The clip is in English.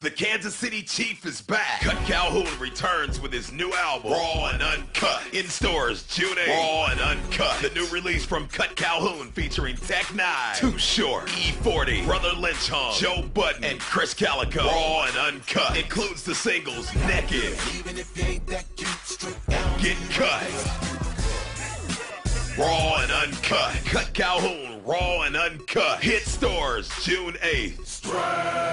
The Kansas City Chief is back. Kutt Calhoun returns with his new album, Raw and Un-Kutt. In stores June 8th. Raw and Un-Kutt. The new release from Kutt Calhoun featuring Tech N9ne, Too Short, E40, Brotha Lynch Hung, Joe Budden, and Krizz Kaliko. Raw and Un-Kutt includes the singles Naked, Get Kutt, Raw and Un-Kutt. Kutt Calhoun, Raw and Un-Kutt. Hit stores June 8th.